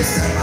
the.